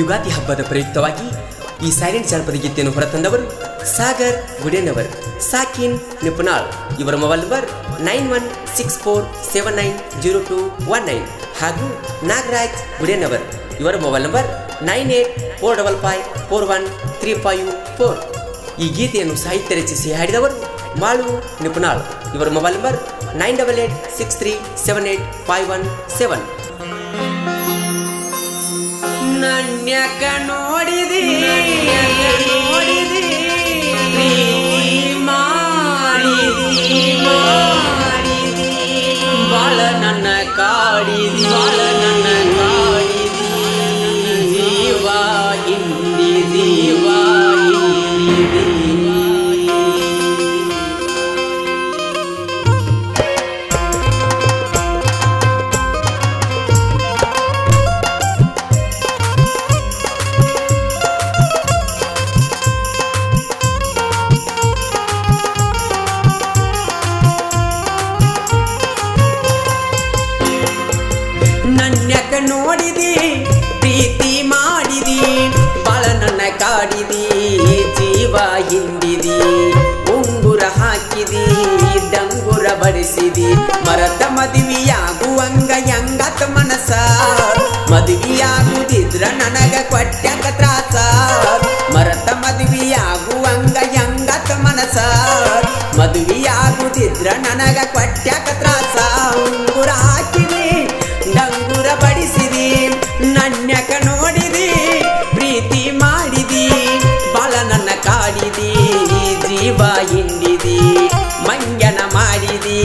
ಯುಗಾದಿ ಹಬ್ಬದ ಪ್ರಯುಕ್ತವಾಗಿ ಈ ಸೈಲೆಂಟ್ ಜಾನಪದ ಗೀತೆಯನ್ನು ಹೊರತಂದವರು ಸಾಗರ್ ಗುಡೇನವರ್, ಸಾಕಿನ್ ನಿಪುನಾಳ್ ಇವರ mobile number nine one six four seven nine zero two one nine ಹಾಗೂ ನಾಗರಾಜ್ ಗುಡೇನವರ್, ಇವರ mobile number nine eight four double five four one three five four. ಈ ಗೀತೆಯನ್ನು ಸಾಹಿತ್ಯ ರಚಿಸಿ ಹಾಡಿದವರು ಮಾಳು ನಿಪುನಾಳ್ ಇವರ mobile number nine double eight six three seven eight five one seven. ನನ್ಯಕ ನೋಡಿದಿ? ನೋಡಿದಿ? ನನ್ಯಕ ನೋಡಿದಿ, ಪ್ರೀತಿ ಮಾಡಿದಿ ಬಾಳ ನನ್ನ ಕಾಡಿದಿ, ಜೀವ ಹಿಂಡಿದಿ, ಉಂಗುರ ಹಾಕಿದಿ, ಡಂಗುರ ಬಡಿಸಿದಿ. ಮರತ ಮದುವೆಯಾಗುವಂಗ ಯಂಗತ್ ಮನಸ, ಮದುವೆಯಾಗುದಿದ್ರ ನನಗ ಕೊಟ್ಟ್ಯಾಕ ಮಾಡಿದಿ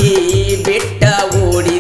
ಬೆಟ್ಟ ಓಡಿದಿ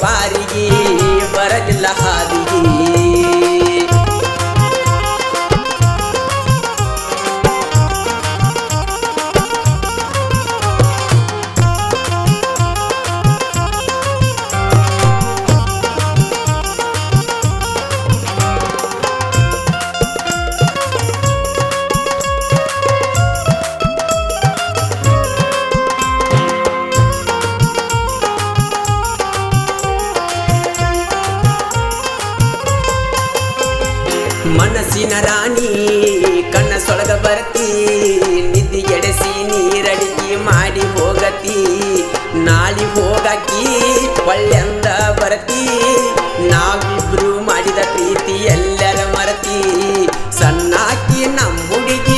ಇಬ್ರು ಮನಸ್ಸಿನ ರಾಣಿ ಕಣ್ಣ ಸೊಳಗ ಬರ್ತಿ, ನಿಧಿ ಎಡೆಸಿ ನೀರಡಿಕೆ ಮಾಡಿ ಹೋಗತಿ, ನಾಳಿ ಹೋಗಕಿ ಒಳ್ಳೆಂದ ಬರ್ತಿ, ನಾವಿಬ್ರು ಮಾಡಿದ ಪ್ರೀತಿ ಎಲ್ಲರ ಮರತಿ, ಸಣ್ಣಾಕಿ ನಮ್ಮ ಹುಡುಗಿ